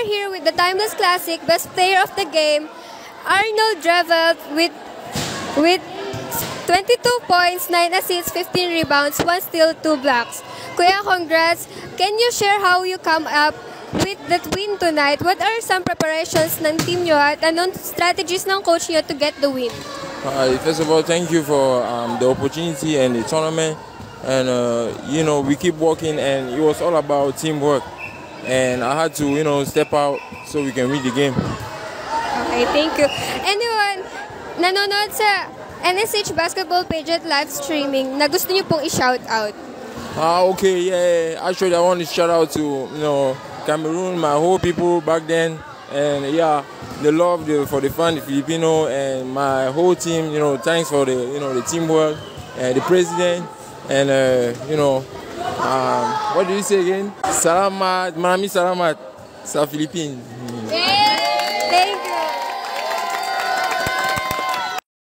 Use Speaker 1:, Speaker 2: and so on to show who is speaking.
Speaker 1: are here with the Timeless Classic Best Player of the Game, Arnold Drevelt with with 22 points, 9 assists, 15 rebounds, 1 steal, 2 blocks. Kuya, congrats. Can you share how you come up with that win tonight? What are some preparations ng team nyo at anong strategies ng coach nyo to get the win?
Speaker 2: Uh, first of all, thank you for um, the opportunity and the tournament. And uh, you know, we keep working, and it was all about teamwork. And I had to, you know, step out so we can win the game.
Speaker 1: Okay, thank you. Anyone, nanonood sa NSH Basketball page at live streaming na gusto nyo pong i-shout out?
Speaker 2: Ah, okay, yeah. Actually, I want to shout out to you know Cameroon, my whole people back then, and yeah, the love the, for the fun, the Filipino, and my whole team. You know, thanks for the you know the teamwork, and the president, and uh, you know, um, what do you say again? Salamat, Marami Salamat, sa Philippines.
Speaker 1: Yay!